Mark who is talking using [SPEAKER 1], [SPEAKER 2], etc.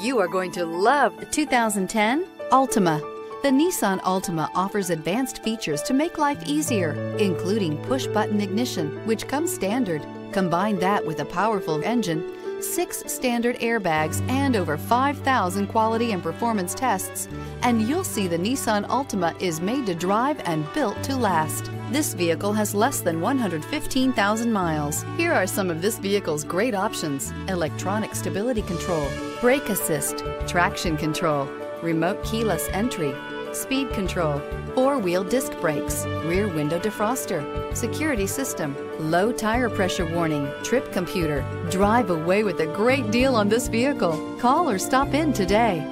[SPEAKER 1] You are going to love the 2010 Altima. The Nissan Altima offers advanced features to make life easier, including push-button ignition, which comes standard. Combine that with a powerful engine, six standard airbags, and over 5,000 quality and performance tests, and you'll see the Nissan Altima is made to drive and built to last. This vehicle has less than 115,000 miles. Here are some of this vehicle's great options. Electronic stability control, brake assist, traction control, remote keyless entry, speed control, four-wheel disc brakes, rear window defroster, security system, low tire pressure warning, trip computer. Drive away with a great deal on this vehicle. Call or stop in today.